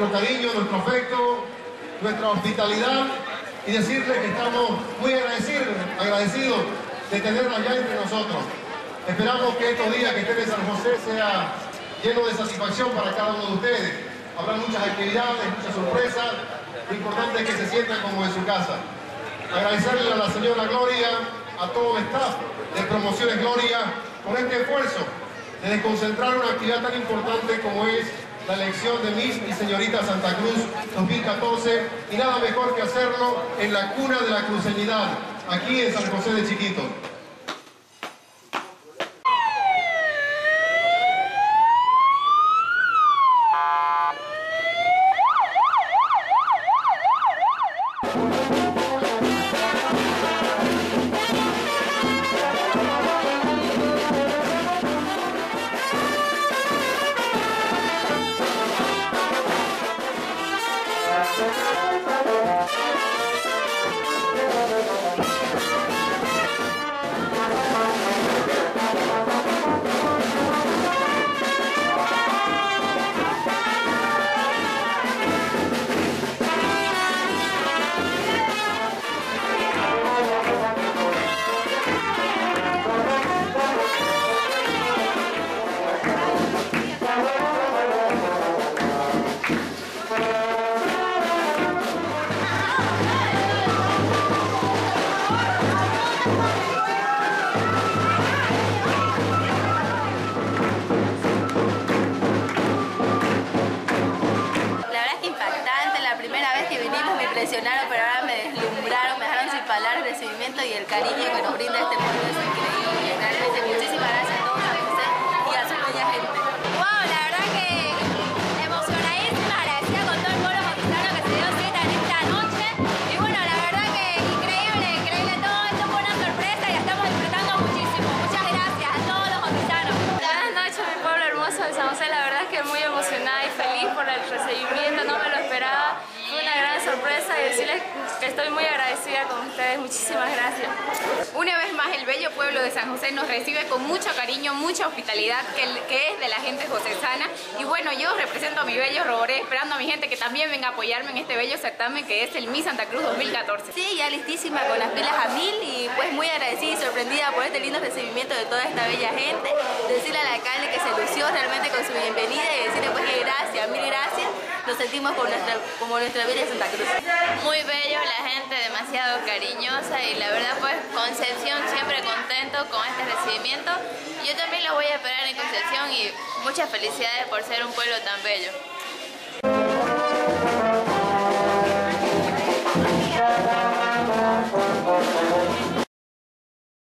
nuestro cariño, nuestro afecto, nuestra hospitalidad y decirle que estamos muy agradecidos, agradecidos de tenerla ya entre nosotros. Esperamos que estos días que estén en San José sea lleno de satisfacción para cada uno de ustedes. Habrá muchas actividades, muchas sorpresas. Lo importante es que se sientan como en su casa. Agradecerle a la señora Gloria, a todo el staff de Promociones Gloria, por este esfuerzo de desconcentrar una actividad tan importante como es la elección de Miss y Señorita Santa Cruz 2014 y nada mejor que hacerlo en la cuna de la cruceñidad, aquí en San José de Chiquito. Recibimiento y el cariño que nos brinda este pueblo es increíble. Realmente muchísimas gracias a todos a José y a su bella gente. Wow, la verdad estoy muy agradecida con ustedes. Muchísimas gracias. Una vez más, el bello pueblo de San José nos recibe con mucho cariño, mucha hospitalidad, que, que es de la gente josesana. Y bueno, yo represento a mi bello Roboré, esperando a mi gente que también venga a apoyarme en este bello certamen que es el Miss Santa Cruz 2014. Sí, ya listísima con las pilas a mil y pues muy agradecida y sorprendida por este lindo recibimiento de toda esta bella gente. Decirle al alcalde que se lució realmente su bienvenida y decirle pues que gracias, mil gracias. Nos sentimos como nuestra, como nuestra bella Santa Cruz. Muy bello, la gente demasiado cariñosa y la verdad pues Concepción siempre contento con este recibimiento. Yo también lo voy a esperar en Concepción y muchas felicidades por ser un pueblo tan bello.